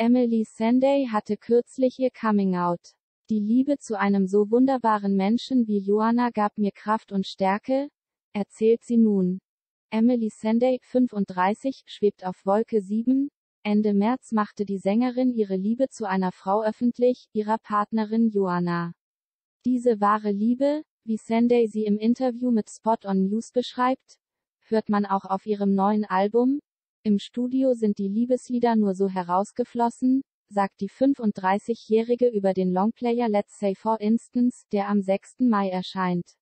Emily Sanday hatte kürzlich ihr Coming-out. Die Liebe zu einem so wunderbaren Menschen wie Joanna gab mir Kraft und Stärke, erzählt sie nun. Emily Sanday, 35, schwebt auf Wolke 7. Ende März machte die Sängerin ihre Liebe zu einer Frau öffentlich, ihrer Partnerin Joanna. Diese wahre Liebe, wie Sanday sie im Interview mit Spot on News beschreibt, hört man auch auf ihrem neuen Album, im Studio sind die Liebeslieder nur so herausgeflossen, sagt die 35-Jährige über den Longplayer Let's Say For Instance, der am 6. Mai erscheint.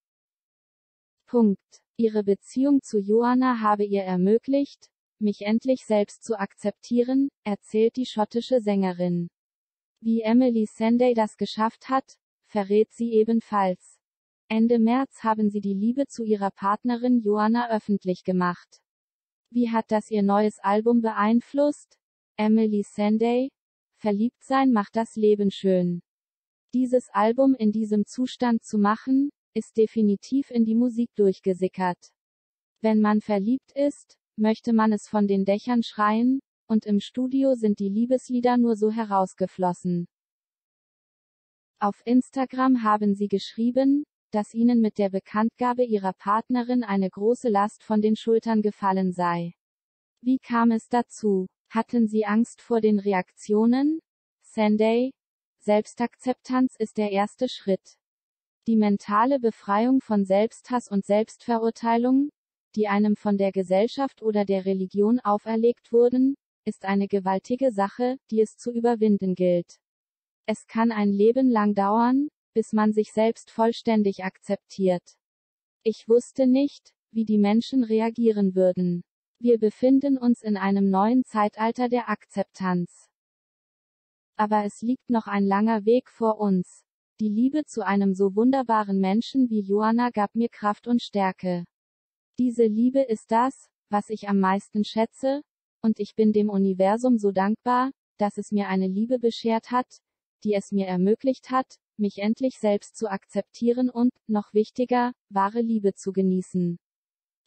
Punkt. Ihre Beziehung zu Joanna habe ihr ermöglicht, mich endlich selbst zu akzeptieren, erzählt die schottische Sängerin. Wie Emily Sanday das geschafft hat, verrät sie ebenfalls. Ende März haben sie die Liebe zu ihrer Partnerin Joanna öffentlich gemacht. Wie hat das ihr neues Album beeinflusst? Emily Sanday? Verliebt sein macht das Leben schön. Dieses Album in diesem Zustand zu machen, ist definitiv in die Musik durchgesickert. Wenn man verliebt ist, möchte man es von den Dächern schreien, und im Studio sind die Liebeslieder nur so herausgeflossen. Auf Instagram haben sie geschrieben, dass ihnen mit der Bekanntgabe ihrer Partnerin eine große Last von den Schultern gefallen sei. Wie kam es dazu? Hatten sie Angst vor den Reaktionen? Sanday? Selbstakzeptanz ist der erste Schritt. Die mentale Befreiung von Selbsthass und Selbstverurteilung, die einem von der Gesellschaft oder der Religion auferlegt wurden, ist eine gewaltige Sache, die es zu überwinden gilt. Es kann ein Leben lang dauern, bis man sich selbst vollständig akzeptiert. Ich wusste nicht, wie die Menschen reagieren würden. Wir befinden uns in einem neuen Zeitalter der Akzeptanz. Aber es liegt noch ein langer Weg vor uns. Die Liebe zu einem so wunderbaren Menschen wie Joanna gab mir Kraft und Stärke. Diese Liebe ist das, was ich am meisten schätze, und ich bin dem Universum so dankbar, dass es mir eine Liebe beschert hat, die es mir ermöglicht hat, mich endlich selbst zu akzeptieren und, noch wichtiger, wahre Liebe zu genießen.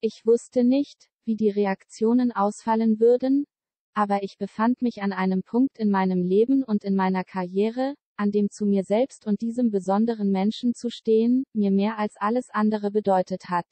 Ich wusste nicht, wie die Reaktionen ausfallen würden, aber ich befand mich an einem Punkt in meinem Leben und in meiner Karriere, an dem zu mir selbst und diesem besonderen Menschen zu stehen, mir mehr als alles andere bedeutet hat.